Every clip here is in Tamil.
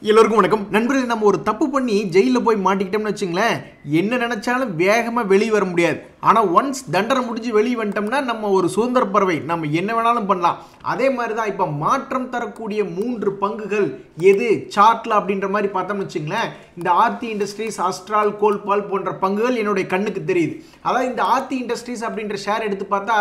எல்லோருக்கும் வணக்கம். நண்பர்கள் நம்ம ஒரு தப்பு பண்ணி ஜெயிலில் போய் மாட்டிக்கிட்டோம்னு வச்சுங்களேன் என்ன நினச்சாலும் வேகமாக வெளியே வர முடியாது. ஆனால் ஒன்ஸ் தண்டனை முடிஞ்சு வெளியே வந்துட்டோம்னா நம்ம ஒரு சுதந்திர பறவை. நம்ம என்ன வேணாலும் பண்ணலாம். அதே மாதிரி தான் இப்போ மாற்றம் தரக்கூடிய மூன்று பங்குகள் எது? சார்ட்டில் அப்படின்ற மாதிரி பார்த்தோம்னு வச்சுங்களேன். இந்த ஆர்த்தி இண்டஸ்ட்ரீஸ் அஸ்ட்ரால் கோல்பால் போன்ற பங்குகள் என்னுடைய கண்ணுக்கு தெரியுது. அதாவது இந்த ஆர்த்தி இண்டஸ்ட்ரீஸ் அப்படின்ற ஷேர் எடுத்து பார்த்தா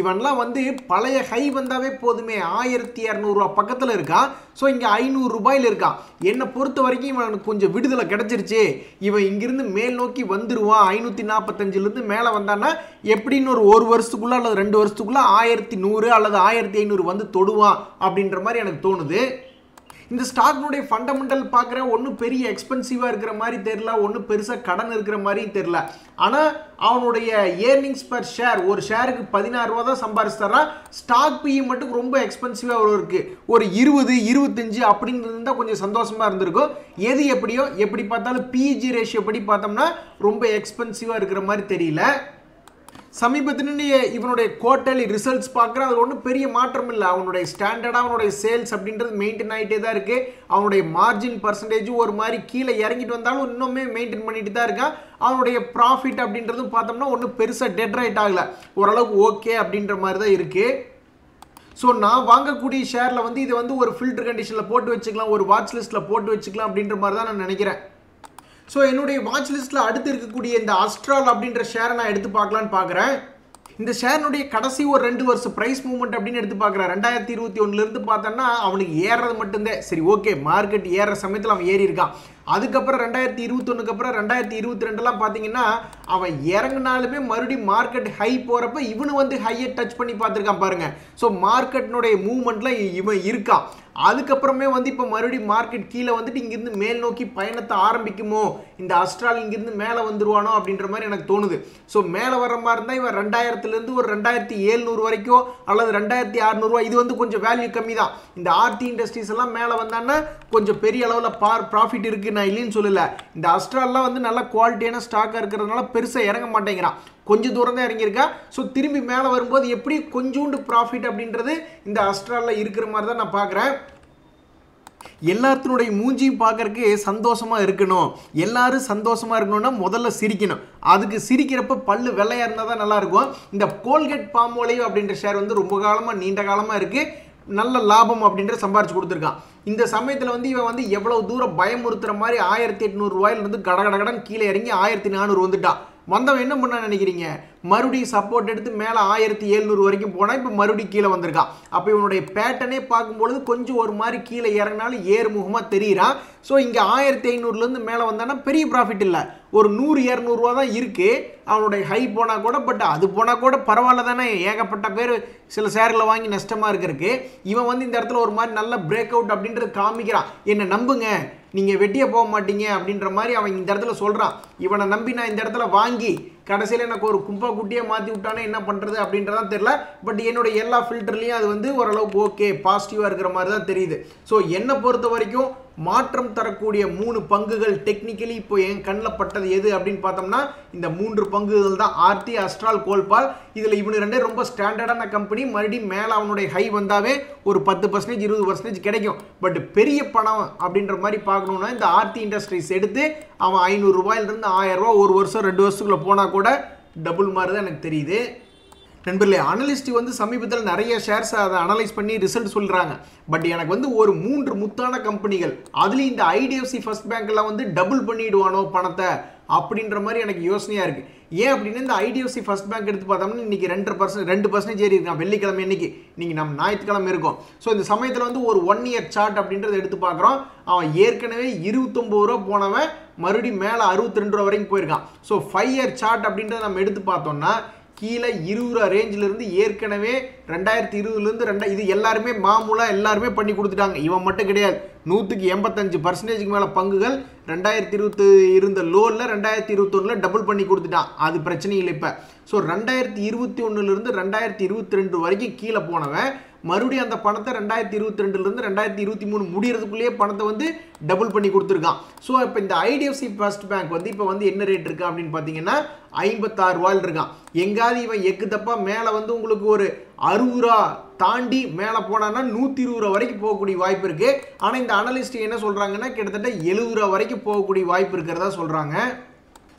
இவன்லாம் வந்து பழைய ஹை வந்தாவே போதுமே. ஆயிரத்தி இரநூறுவா பக்கத்தில் இருக்கான். ஸோ இங்கே ஐநூறு ரூபாயில் இருக்கான். என்னை பொறுத்த வரைக்கும் இவனுக்கு கொஞ்சம் விடுதலை கிடச்சிருச்சு. இவன் இங்கிருந்து மேல் நோக்கி வந்துடுவான் ஐநூற்றி நாற்பத்தஞ்சிலேருந்து மேலே வந்தான்னா எப்படின்னு ஒரு ஒரு வருஷத்துக்குள்ள அல்லது ரெண்டு வருஷத்துக்குள்ள ஆயிரத்தி நூறு அல்லது ஆயிரத்தி ஐநூறு வந்து தொடுவான் அப்படின்ற மாதிரி எனக்கு தோணுது. இந்த ஸ்டாக்னுடைய ஃபண்டமெண்டல் பார்க்குற ஒன்றும் பெரிய எக்ஸ்பென்சிவாக இருக்கிற மாதிரி தெரில ஒன்றும் பெருசாக கடன் இருக்கிற மாதிரியும் தெரில ஆனால் அவனுடைய ஏர்னிங்ஸ் பர் ஷேர் ஒரு ஷேருக்கு பதினாறு ரூபா தான் சம்பாரிச்சு ஸ்டாக் பிஇ மட்டும் ரொம்ப எக்ஸ்பென்சிவாக ஒரு இருக்குது ஒரு இருபது இருபத்தஞ்சு அப்படின்னு இருந்தால் கொஞ்சம் சந்தோஷமாக இருந்திருக்கும். எது எப்படியோ எப்படி பார்த்தாலும் பிஇஜி ரேஷியோ படி பார்த்தோம்னா ரொம்ப எக்ஸ்பென்சிவாக இருக்கிற மாதிரி தெரியல. சமீபத்தினுடைய இவனுடைய குவார்டர்லி ரிசல்ட்ஸ் பார்க்குறேன். அதில் ஒன்றும் பெரிய மாற்றம் இல்லை. அவனுடைய ஸ்டாண்டர்டாக அவனுடைய சேல்ஸ் அப்படின்றது மெயின்டைன் ஆகிட்டே தான் இருக்குது அவனுடைய மார்ஜின் பர்சன்டேஜும் ஒரு மாதிரி கீழே இறங்கிட்டு வந்தாலும் இன்னுமே மெயின்டைன் பண்ணிட்டு தான் இருக்கான் அவனுடைய ப்ராஃபிட் அப்படின்றதும் பார்த்தோம்னா ஒன்றும் பெருசாக டெட் ரைட் ஆகலை. ஓரளவுக்கு ஓகே அப்படின்ற மாதிரி தான் இருக்குது ஸோ நான் வாங்கக்கூடிய ஷேரில் வந்து இதை வந்து ஒரு ஃபில்டர் கண்டிஷனில் போட்டு வச்சுக்கலாம். ஒரு வாட்ச் லிஸ்ட்டில் போட்டு வச்சுக்கலாம் அப்படின்ற மாதிரி தான் நான் நினைக்கிறேன். ஸோ என்னுடைய வாட்ச் லிஸ்ட்டில் அடுத்து இருக்கக்கூடிய இந்த அஸ்ட்ரால் அப்படின்ற ஷேரை நான் எடுத்து பார்க்கலான்னு பார்க்குறேன். இந்த ஷேர்னுடைய கடைசி ஒரு ரெண்டு வருஷம் ப்ரைஸ் மூவ்மெண்ட் அப்படின்னு எடுத்து பார்க்குறேன். ரெண்டாயிரத்தி இருபத்தி ஒன்றுலேருந்து பார்த்தோன்னா அவனுக்கு ஏறது மட்டும்தான். சரி ஓகே மார்க்கெட் ஏற சமயத்தில் அவன் ஏறி இருக்கான் அதுக்கப்புறம் ரெண்டாயிரத்தி இருபத்தொன்னுக்கு அப்புறம் ரெண்டாயிரத்தி இருபத்தி ரெண்டுலாம் பார்த்தீங்கன்னா அவன் இறங்கினாலுமே மறுபடியும் மார்க்கெட் ஹை போகிறப்ப இவனு வந்து ஹையை டச் பண்ணி பார்த்துருக்கான் பாருங்க. ஸோ மார்க்கெட்னுடைய மூவ்மெண்ட்லாம் இவன் இருக்கான். அதுக்கப்புறமே வந்து இப்போ மறுபடியும் மார்க்கெட் கீழே வந்துட்டு இங்கேருந்து மேல் நோக்கி பயணத்தை ஆரம்பிக்குமோ? இந்த அஸ்ட்ரால் இங்கேருந்து மேலே வந்துருவானோ? அப்படின்ற மாதிரி எனக்கு தோணுது. ஸோ மேலே வர மாதிரி இருந்தால் இவன் ரெண்டாயிரத்துலேருந்து ஒரு ரெண்டாயிரத்தி ஏழ்நூறு வரைக்கும் அல்லது ரெண்டாயிரத்தி அறநூறுவா இது வந்து கொஞ்சம் வேல்யூ கம்மி தான் இந்த ஆர்டி இண்டஸ்ட்ரீஸ் எல்லாம் மேலே வந்தான்னா கொஞ்சம் பெரிய அளவில் பார் ப்ராஃபிட் இருக்குது நான் இல்லைன்னு சொல்லலை. இந்த அஸ்ட்ரால்லாம் வந்து நல்ல குவாலிட்டியான ஸ்டாக்காக இருக்கிறதுனால பெருசாக இறங்க மாட்டேங்கிறான். கொஞ்சம் தூரம் தான் இறங்கியிருக்கா. ஸோ திரும்பி மேலே வரும்போது எப்படி கொஞ்சோண்டு ப்ராஃபிட் அப்படின்றது இந்த அஸ்ட்ராலில் இருக்கிற மாதிரி தான் நான் பார்க்குறேன் எல்லாத்தினுடைய மூஞ்சியும் பார்க்கறக்கு சந்தோஷமாக இருக்கணும். எல்லாரும் சந்தோஷமாக இருக்கணும்னா முதல்ல சிரிக்கணும். அதுக்கு சிரிக்கிறப்ப பல்லு வெள்ளையாக இருந்தால் தான் நல்லாயிருக்கும் இந்த கோல்கேட் பாம்போலையும் அப்படின்ற ஷேர் வந்து ரொம்ப காலமாக நீண்ட காலமாக இருக்குது நல்ல லாபம் அப்படின்ற சம்பாரிச்சு கொடுத்துருக்கான். இந்த சமயத்தில் வந்து இவன் வந்து எவ்வளோ தூரம் பயமுறுத்துற மாதிரி ஆயிரத்தி எட்நூறு ரூபாயிலிருந்து கட கடன் கீழே இறங்கி ஆயிரத்தி நானூறு வந்துட்டான். வந்தவன் என்ன பண்ண நினைக்கிறீங்க? மறுபடியும் சப்போர்ட் எடுத்து மேலே ஆயிரத்தி எழுநூறு வரைக்கும் போனால் இப்போ மறுபடியும் கீழே வந்திருக்கான் அப்போ இவனுடைய பேட்டனே பார்க்கும்பொழுது கொஞ்சம் ஒரு மாதிரி கீழே இறங்கினாலும் ஏறுமுகமாக தெரியுறான். ஸோ இங்கே ஆயிரத்தி ஐநூறுலேருந்து மேலே வந்தானா பெரிய ப்ராஃபிட் இல்லை. ஒரு நூறு இரநூறுவா தான் இருக்குது அவனுடைய ஹை போனால் கூட பட் அது போனால் கூட பரவாயில்ல தானே. ஏகப்பட்ட பேர் சில சேரில் வாங்கி நஷ்டமாக இருக்கிறதுக்கு. இவன் வந்து இந்த இடத்துல ஒரு மாதிரி நல்ல பிரேக் அவுட் அப்படின்றது காமிக்கிறான். என்னை நம்புங்க. நீங்கள் வெட்டியே போக மாட்டீங்க. அப்படின்ற மாதிரி அவன் இந்த இடத்துல சொல்கிறான் இவனை நம்பி நான் இந்த இடத்துல வாங்கி கடைசியில் எனக்கு ஒரு கும்பா குட்டியை மாற்றி விட்டானே என்ன பண்ணுறது அப்படின்றதான் தெரில பட் என்னோட எல்லா ஃபில்டர்லேயும் அது வந்து ஓரளவுக்கு ஓகே பாசிட்டிவாக இருக்கிற மாதிரி தான் தெரியுது. ஸோ என்னை பொறுத்த வரைக்கும் மாற்றம் தரக்கூடிய மூணு பங்குகள் டெக்னிக்கலி இப்போ என் கண்ணில் பட்டது எது அப்படின்னு பார்த்தோம்னா இந்த மூன்று பங்குகள் தான் ஆர்த்தி அஸ்ட்ரால் கோல்பால். இதில் இவனு ரெண்டே ரொம்ப ஸ்டாண்டர்டான கம்பெனி மறுபடியும் மேலே அவனுடைய ஹை வந்தாவே ஒரு பத்து பர்சன்டேஜ் இருபது பர்சன்டேஜ் கிடைக்கும். பட் பெரிய பணம் அப்படின்ற மாதிரி பார்க்கணுன்னா இந்த ஆர்த்தி இண்டஸ்ட்ரீஸ் எடுத்து அவன் ஐநூறுரூவாயிலிருந்து ஆயிரம் ரூபா ஒரு வருஷம் ரெண்டு வருஷத்துக்குள்ளே போனால் கூட டபுள் மாதிரி தான் எனக்கு தெரியுது. நண்பர்களே அனலிஸ்ட் வந்து சமீபத்தில் நிறைய ஷேர்ஸ் அதை அனலைஸ் பண்ணி ரிசல்ட் சொல்கிறாங்க பட் எனக்கு வந்து ஒரு மூன்று முத்தான கம்பெனிகள் அதுலேயும் இந்த ஐடிஎஃப்சி ஃபர்ஸ்ட் பேங்க்லாம் வந்து டபுள் பண்ணிடுவானோ பணத்தை அப்படின்ற மாதிரி எனக்கு யோசனையாக இருக்குது ஏன் அப்படின்னா இந்த ஐடிஎஃப்சி ஃபர்ஸ்ட் பேங்க் எடுத்து பார்த்தோம்னா இன்றைக்கி ரெண்டு பர்சன்ட் ரெண்டு பர்சன்டேஜ் ஏறி இருக்கான். வெள்ளிக்கிழமை இன்னைக்கு நீங்கள் நம்ம ஞாயிற்றுக்கிழமை இருக்கும். ஸோ இந்த சமயத்தில் வந்து ஒரு ஒன் இயர் சார்ட் அப்படின்றத எடுத்து பார்க்குறோம். அவன் ஏற்கனவே இருபத்தொம்பது ரூபா போனவன் மறுபடியும் மேலே அறுபத்தி ரெண்டு ரூபா வரைக்கும் போயிருக்கான். ஸோ ஃபைவ் இயர் சார்ட் அப்படின்றத நம்ம எடுத்து பார்த்தோம்னா கீழே இருபது ரூபா ரேஞ்சிலிருந்து ஏற்கனவே ரெண்டாயிரத்தி இருபதுலேருந்து ரெண்டா இது எல்லாருமே மாமூலாக எல்லாருமே பண்ணி கொடுத்துட்டாங்க. இவன் மட்டும் கிடையாது. நூற்றுக்கு எண்பத்தஞ்சு பர்சன்டேஜுக்கு மேலே பங்குகள் ரெண்டாயிரத்தி இருபத்து இருந்த லோனில் ரெண்டாயிரத்தி இருபத்தொன்னில் டபுள் பண்ணி கொடுத்துட்டான். அது பிரச்சனை இல்லை இப்போ. ஸோ ரெண்டாயிரத்தி இருபத்தி ஒன்றுலேருந்து ரெண்டாயிரத்தி இருபத்தி ரெண்டு வரைக்கும் கீழே போனவன் மறுபடியும் அந்த பணத்தை ரெண்டாயிரத்தி இருபத்தி ரெண்டுலேருந்து ரெண்டாயிரத்தி இருபத்தி மூணு முடிகிறதுக்குள்ளேயே பணத்தை வந்து டபுள் பண்ணி கொடுத்துருக்கான். ஸோ இப்போ இந்த ஐடிஎஃப்சி ஃபர்ஸ்ட் பேங்க் வந்து இப்போ வந்து என்ன ரேட் இருக்கா அப்படின்னு பார்த்தீங்கன்னா ஐம்பத்தாறு ரூபாயில் இருக்கான். எங்காவது இவன் எக்கு தப்பா மேலே வந்து உங்களுக்கு ஒரு அறுபது ரூபா தாண்டி மேலே போனான்னா நூற்றி இருபது ரூபா வரைக்கும் போகக்கூடிய வாய்ப்பு இருக்குது ஆனால் இந்த அனலிஸ்ட் என்ன சொல்கிறாங்கன்னா கிட்டத்தட்ட எழுபது ரூபா வரைக்கும் போகக்கூடிய வாய்ப்பு இருக்கிறதா சொல்கிறாங்க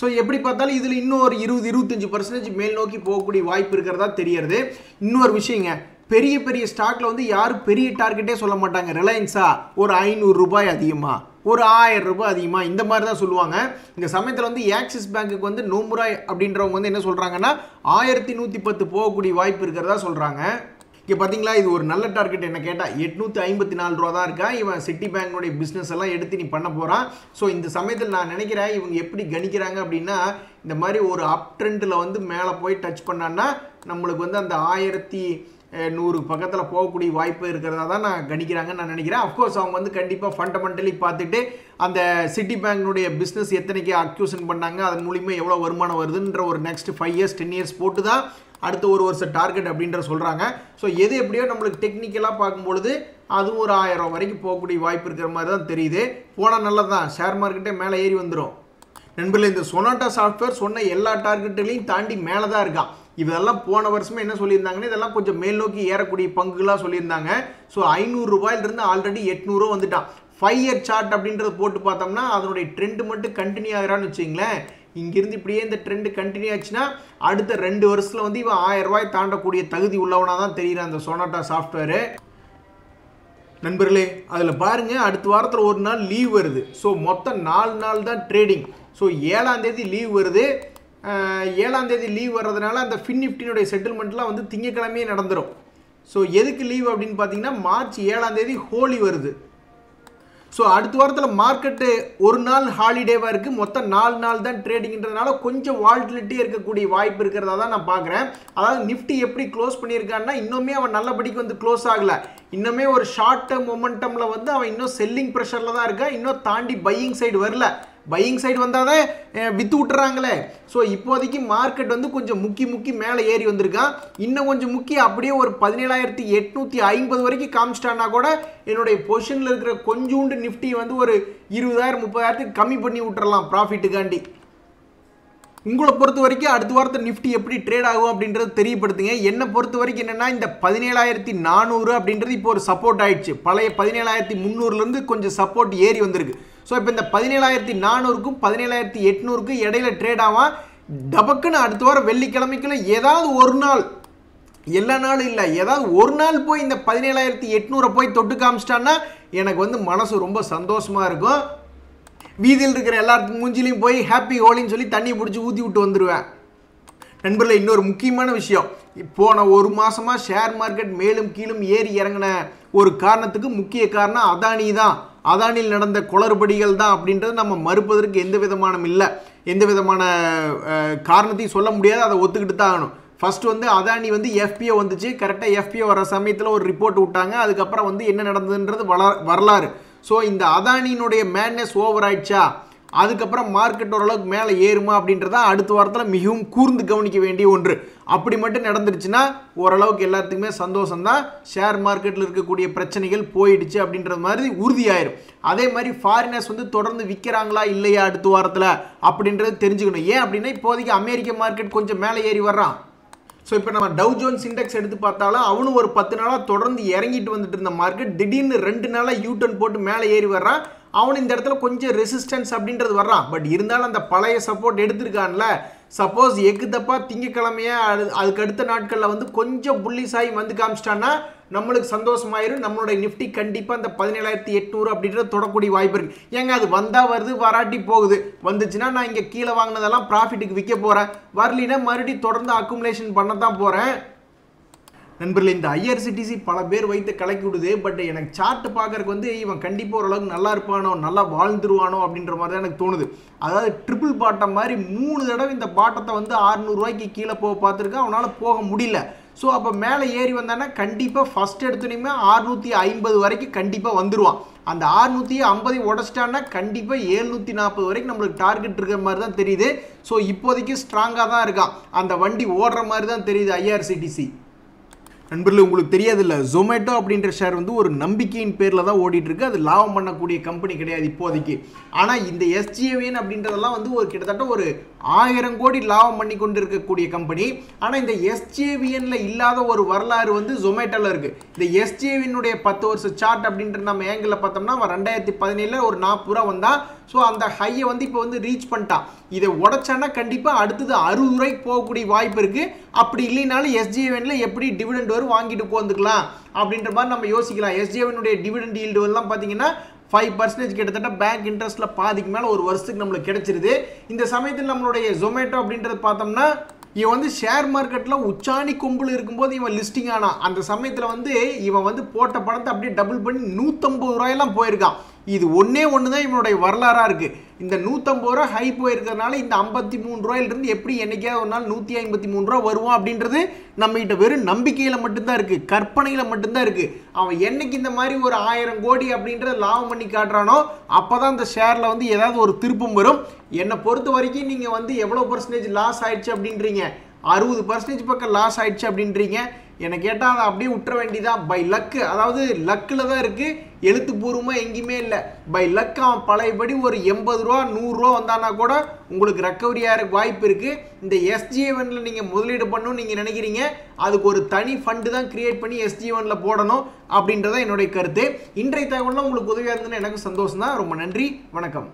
ஸோ எப்படி பார்த்தாலும் இதில் இன்னும் ஒரு இருபது இருபத்தஞ்சி பர்சன்டேஜ் மேல் நோக்கி போகக்கூடிய வாய்ப்பு இருக்கிறதா தெரியறது. இன்னொரு விஷயங்க பெரிய பெரிய ஸ்டாக்ல வந்து யாரும் பெரிய டார்கெட்டே சொல்ல மாட்டாங்க. ரிலையன்ஸா ஒரு ஐநூறு ரூபாய் அதிகமா? ஒரு ஆயிரம் ரூபாய் அதிகமா? இந்த மாதிரி தான் சொல்லுவாங்க. இந்த சமயத்தில் வந்து ஆக்சிஸ் பேங்க்குக்கு வந்து நோம்புராய் அப்படின்றவங்க வந்து என்ன சொல்றாங்கன்னா ஆயிரத்தி நூற்றி பத்து போகக்கூடிய வாய்ப்பு இருக்கிறதா சொல்றாங்க. இங்கே பார்த்தீங்களா இது ஒரு நல்ல டார்கெட் என்ன கேட்டால் எட்நூற்றி ஐம்பத்தி நாலு ரூபா தான் இருக்கா? இவன் சிட்டி பேங்க்னுடைய பிஸ்னஸ் எல்லாம் எடுத்து நீ பண்ண போகிறான் ஸோ இந்த சமயத்தில் நான் நினைக்கிறேன் இவங்க எப்படி கணிக்கிறாங்க அப்படின்னா இந்த மாதிரி ஒரு அப் ட்ரெண்டில் வந்து மேலே போய் டச் பண்ணான்னா நம்மளுக்கு வந்து அந்த ஆயிரத்தி நூறுக்கு நூறு பக்கத்தில் போகக்கூடிய வாய்ப்பு இருக்கிறதா தான் நான் கணிக்கிறாங்கன்னு நான் நினைக்கிறேன். அஃப்கோர்ஸ் அவங்க வந்து கண்டிப்பாக ஃபண்டமெண்டலி பார்த்துட்டு அந்த சிட்டி பேங்க்னுடைய பிஸ்னஸ் எத்தனைக்கு அக்யூஷன் பண்ணாங்க அதன் மூலிமா எவ்வளோ வருமானம் வருதுன்ற ஒரு next five years ten years போட்டு தான் அடுத்த ஒரு வருஷம் டார்கெட் அப்படின்ற சொல்கிறாங்க ஸோ எது எப்படியோ நம்மளுக்கு டெக்னிக்கலாக பார்க்கும்பொழுது அதுவும் ஒரு ஆயிரம் வரைக்கும் போகக்கூடிய வாய்ப்பு இருக்கிற மாதிரி தான் தெரியுது. போனால் நல்லது தான் ஷேர் மார்க்கெட்டே மேலே ஏறி வந்துடும் நண்பர்களே இந்த சொனாட்டா சாஃப்ட்வேர் சொன்ன எல்லா டார்கெட்டுகளையும் தாண்டி மேலே தான் இருக்கான். இதெல்லாம் போன வருஷமே என்ன சொல்லியிருந்தாங்கன்னு இதெல்லாம் கொஞ்சம் மேல் நோக்கி ஏறக்கூடிய பங்குகளாக சொல்லியிருந்தாங்க. ஸோ ஐநூறு ரூபாயிலிருந்து ஆல்ரெடி எட்நூறுவா வந்துட்டான். ஃபைவ் இயர் சார்ட் அப்படின்றத போட்டு பார்த்தோம்னா அதனுடைய ட்ரெண்டு மட்டும் கண்டினியூ ஆகிறான்னு வச்சுங்களேன். இங்கிருந்து இப்படியே இந்த ட்ரெண்டு கண்டினியூ ஆச்சுன்னா அடுத்த ரெண்டு வருஷத்தில் வந்து இவன் ஆயிரம் ரூபாய் தாண்டக்கூடிய தகுதி உள்ளவனாக தான் தெரியுறான் அந்த சொனாட்டா சாஃப்ட்வேரு நண்பர்களே அதில் பாருங்கள் அடுத்த வாரத்தில் ஒரு நாள் லீவ் வருது. ஸோ மொத்தம் நாலு நாள் தான் ட்ரேடிங் ஸோ ஏழாம் தேதி லீவ் வருது. ஏழாம் தேதி லீவ் வர்றதுனால அந்த ஃபின் நிஃப்டினுடைய செட்டில்மெண்ட்லாம் வந்து திங்கக்கிழமையே நடந்துடும் ஸோ எதுக்கு லீவ் அப்படின்னு பார்த்தீங்கன்னா மார்ச் ஏழாம் தேதி ஹோலி வருது. ஸோ அடுத்த வாரத்தில் மார்க்கெட்டு ஒரு நாள் ஹாலிடேவாக இருக்குது மொத்தம் நாலு நாள் தான் ட்ரேடிங்கிறதுனால கொஞ்சம் வால்டிலிட்டி இருக்கக்கூடிய வாய்ப்பு இருக்கிறதா தான் நான் பார்க்குறேன் அதாவது நிஃப்டி எப்படி க்ளோஸ் பண்ணியிருக்கான்னா இன்னுமே அவன் நல்லபடிக்கு வந்து க்ளோஸ் ஆகலை. இன்னுமே ஒரு ஷார்ட் டேர்ம் மொமெண்டமில் வந்து அவன் இன்னும் செல்லிங் ப்ரெஷரில் தான் இருக்கான் இன்னும் தாண்டி பையிங் சைடு வரல. பையிங் சைடு வந்தால் தான் விற்று வித்து விட்டுறாங்களே. ஸோ இப்போதைக்கு மார்க்கெட் வந்து கொஞ்சம் முக்கி முக்கி மேலே ஏறி வந்திருக்கான் இன்னும் கொஞ்சம் முக்கி அப்படியே ஒரு பதினேழாயிரத்தி எட்நூற்றி ஐம்பது வரைக்கும் காமிச்சிட்டான்னா கூட என்னுடைய பொசிஷனில் இருக்கிற கொஞ்சோண்டு நிஃப்டி வந்து ஒரு இருபதாயிரம் முப்பதாயிரத்துக்கு கம்மி பண்ணி விட்டுறலாம் ப்ராஃபிட்டுக்காண்டி உங்களை பொறுத்த வரைக்கும் அடுத்த வாரத்தை நிஃப்டி எப்படி ட்ரேட் ஆகும் அப்படின்றது தெரியப்படுத்துங்க. என்னை பொறுத்த வரைக்கும் என்னென்னா இந்த பதினேழாயிரத்தி நானூறு அப்படின்றது இப்போ ஒரு சப்போர்ட் ஆயிடுச்சு. பழைய பதினேழாயிரத்தி முந்நூறுலேருந்து கொஞ்சம் சப்போர்ட் ஏறி வந்திருக்கு. ஸோ இப்போ இந்த பதினேழாயிரத்தி நானூறுக்கும் பதினேழாயிரத்தி எட்நூறுக்கும் இடையில ட்ரேட் ஆவான் டபக்குன்னு அடுத்த வாரம் வெள்ளிக்கிழமைக்குள்ள ஏதாவது ஒரு நாள் எல்லா நாளும் இல்லை ஏதாவது ஒரு நாள் போய் இந்த பதினேழாயிரத்தி எட்நூறை போய் தொட்டு காமிச்சிட்டான்னா எனக்கு வந்து மனசு ரொம்ப சந்தோஷமாக இருக்கும். வீதியில் இருக்கிற எல்லாத்துக்கும் மூஞ்சிலையும் போய் ஹாப்பி ஹோலின்னு சொல்லி தண்ணி பிடிச்சி ஊற்றி விட்டு வந்துடுவேன் நண்பர்களே இன்னொரு முக்கியமான விஷயம். போன ஒரு மாதமாக ஷேர் மார்க்கெட் மேலும் கீழும் ஏறி இறங்கின ஒரு காரணத்துக்கு முக்கிய காரணம் அதானி தான். அதானியில் நடந்த குளறுபடிகள் தான் அப்படின்றது நம்ம மறுப்பதற்கு எந்த விதமான இல்லை. எந்த விதமான காரணத்தையும் சொல்ல முடியாது. அதை ஒத்துக்கிட்டு தான் ஆகணும். ஃபர்ஸ்ட் வந்து அதானி வந்து எஃபிஓ வந்துச்சு. கரெக்டாக எஃபிஓ வர சமயத்தில் ஒரு ரிப்போர்ட் விட்டாங்க. அதுக்கப்புறம் வந்து என்ன நடந்ததுன்றது வள வரலாறு. ஸோ இந்த அதானியினுடைய மேட்னஸ் ஓவர் ஆயிடுச்சா? அதுக்கப்புறம் மார்க்கெட் ஓரளவுக்கு மேலே ஏறுமா அப்படின்றத அடுத்த வாரத்தில் மிகவும் கூர்ந்து கவனிக்க வேண்டிய ஒன்று. அப்படி மட்டும் நடந்துருச்சுன்னா ஓரளவுக்கு எல்லாத்துக்குமே சந்தோஷம் தான் ஷேர் மார்க்கெட்டில் இருக்கக்கூடிய பிரச்சனைகள் போயிடுச்சு அப்படின்றது மாதிரி உறுதியாயிரும். அதே மாதிரி ஃபாரினர்ஸ் வந்து தொடர்ந்து விற்கிறாங்களா இல்லையா அடுத்த வாரத்தில் அப்படின்றது தெரிஞ்சுக்கணும். ஏன் அப்படின்னா இப்போதைக்கு அமெரிக்க மார்க்கெட் கொஞ்சம் மேலே ஏறி வர்றான். ஸோ இப்போ நம்ம டவு ஜோன்ஸ் இண்டெக்ஸ் எடுத்து பார்த்தாலும் அவனும் ஒரு பத்து நாளாக தொடர்ந்து இறங்கிட்டு வந்துட்டு இருந்த மார்க்கெட் திடீர்னு ரெண்டு நாளாக யூ டர்ன் போட்டு மேலே ஏறி வர்றான் அவன் இந்த இடத்துல கொஞ்சம் ரெசிஸ்டன்ஸ் அப்படின்றது வர்றான். பட் இருந்தாலும் அந்த பழைய சப்போர்ட் எடுத்திருக்கான்ல. சப்போஸ் எக்கு தப்பா திங்கக்கிழமையே அது அதுக்கு அடுத்த நாட்களில் வந்து கொஞ்சம் புள்ளிஸ் ஆகி வந்து காமிச்சிட்டான்னா நம்மளுக்கு சந்தோஷமாயிரும். நம்மளுடைய நிஃப்டி கண்டிப்பாக அந்த பதினேழாயிரத்தி எட்நூறு அப்படின்றது தொடக்கூடிய வாய்ப்பு இருக்கு. ஏங்க அது வந்தா வருது வராட்டி போகுது. வந்துச்சுன்னா நான் இங்கே கீழே வாங்கினதெல்லாம் ப்ராஃபிட்டுக்கு விற்க போகிறேன் வரலினா மறுபடியும் தொடர்ந்து அக்குமுலேஷன் பண்ண தான் போகிறேன் நண்பர்களே இந்த ஐஆர்சிடிசி பல பேர் வைத்து கலக்கி விடுது. பட் எனக்கு சார்ட் பார்க்கறக்கு வந்து இவன் கண்டிப்பாக ஓரளவுக்கு நல்லா இருப்பானோ நல்லா வாழ்ந்துருவானோ அப்படின்ற மாதிரி தான் எனக்கு தோணுது. அதாவது ட்ரிபிள் பாட்டம் மாதிரி மூணு தடவை இந்த பாட்டத்தை வந்து ஆறுநூறுவாய்க்கு கீழே போக பார்த்துருக்கேன். அவனால் போக முடியல. ஸோ அப்போ மேலே ஏறி வந்தானா கண்டிப்பாக ஃபஸ்ட் எடுத்தோன்னே அறுநூற்றி ஐம்பது வரைக்கும் கண்டிப்பாக வந்துடுவான் அந்த அறுநூற்றி ஐம்பதை உடச்சிட்டான்னா கண்டிப்பாக ஏழ்நூற்றி நாற்பது வரைக்கும் நம்மளுக்கு டார்கெட் இருக்கிற மாதிரி தான் தெரியுது. ஸோ இப்போதைக்கு ஸ்ட்ராங்காக தான் இருக்கான். அந்த வண்டி ஓடுற மாதிரி தான் தெரியுது ஐஆர்சிடிசி நண்பர்களே உங்களுக்கு தெரியாது இல்லை ஜொமேட்டோ அப்படின்ற ஷேர் வந்து ஒரு நம்பிக்கையின் பேரில் தான் ஓடிட்டு இருக்கு அது லாபம் பண்ணக்கூடிய கம்பெனி கிடையாது இப்போதைக்கு. ஆனால் இந்த எஸ்ஜிஎவிஎன் அப்படின்றதெல்லாம் வந்து ஒரு கிட்டத்தட்ட ஒரு ஆயிரம் கோடி லாபம் பண்ணி கொண்டு இருக்கக்கூடிய கம்பெனி ஆனால் இந்த எஸ்ஜேவிஎனில் இல்லாத ஒரு வரலாறு வந்து ஜொமேட்டோவில் இருக்கு. இந்த எஸ்ஜேவினுடைய பத்து வருஷம் சார்ட் அப்படின்ற நம்ம ஏங்கில் பார்த்தோம்னா அவன் ரெண்டாயிரத்தி பதினேழில் ஒரு நாற்பது ரூபா வந்தால் ஸோ அந்த ஹையை வந்து இப்போ வந்து ரீச் பண்ணிட்டான். இதை உடச்சானா கண்டிப்பாக அடுத்தது அறுபது ரூபாய்க்கு போகக்கூடிய வாய்ப்பு இருக்குது அப்படி இல்லைனாலும் எஸ்ஜிஎவனில் எப்படி டிவிடெண்ட் வரும் வாங்கிட்டு போந்துக்கலாம் அப்படின்ற மாதிரி நம்ம யோசிக்கலாம். எஸ்ஜிஎவனுடைய டிவிடெண்ட் ஈல்டு எல்லாம் பார்த்தீங்கன்னா ஃபைவ் பர்சன்டேஜ் கிட்டத்தட்ட பேங்க் இன்ட்ரெஸ்ட்டில் பாதிக்கு மேலே ஒரு வருஷத்துக்கு நம்மளுக்கு கிடைச்சிருது. இந்த சமயத்தில் நம்மளுடைய ஜொமேட்டோ அப்படின்றது பார்த்தோம்னா இவன் வந்து ஷேர் மார்க்கெட்டில் உச்சாணி கொம்பில் இருக்கும்போது இவன் லிஸ்டிங் ஆனான். அந்த சமயத்தில் வந்து இவன் வந்து போட்ட பணத்தை அப்படியே டபுள் பண்ணி நூற்றம்பது ரூபாயெல்லாம் போயிருக்கான். இது ஒன்றே ஒன்று தான் இவனுடைய வரலாறாக இருக்குது இந்த நூற்றம்பது ரூபா ஹை போயிருக்கிறதுனால இந்த ஐம்பத்தி மூணு ரூபாயிலிருந்து எப்படி என்னைக்காவது ஒரு நாள் நூற்றி ஐம்பத்தி மூணு ரூபா வருவான் அப்படின்றது நம்மகிட்ட வெறும் நம்பிக்கையில் மட்டும்தான் இருக்குது கற்பனையில் மட்டும்தான் இருக்குது அவன் என்னைக்கு இந்த மாதிரி ஒரு ஆயிரம் கோடி அப்படின்றத லாபம் பண்ணி காட்டுறானோ அப்போ தான் இந்த ஷேரில் வந்து ஏதாவது ஒரு திருப்பம் வரும். என்னை பொறுத்த வரைக்கும் நீங்கள் வந்து எவ்வளோ பர்சன்டேஜ் லாஸ் ஆயிடுச்சு அப்படின்றீங்க. அறுபது பர்சன்டேஜ் பக்கம் லாஸ் ஆயிடுச்சு அப்படின்றீங்க. என்னை கேட்டால் அதை அப்படியே விட்டுற வேண்டியதான் பை லக்கு அதாவது லக்கில் தான் இருக்குது எழுத்துப்பூர்வமாக எங்கேயுமே இல்லை. பை லக் அவன் பழையபடி ஒரு எண்பது ரூபா நூறுரூவா வந்தானா கூட உங்களுக்கு ரெக்கவரி ஆகிற வாய்ப்பு இருக்குது இந்த எஸ்ஜிஎவனில் நீங்கள் முதலீடு பண்ணணும்னு நீங்கள் நினைக்கிறீங்க. அதுக்கு ஒரு தனி ஃபண்டு தான் கிரியேட் பண்ணி எஸ்ஜிஎவனில் போடணும் அப்படின்றதான் என்னுடைய கருத்து. இன்றைய தகவலில் உங்களுக்கு உதவியாக இருந்ததுன்னு எனக்கு சந்தோஷம் தான் ரொம்ப நன்றி. வணக்கம்.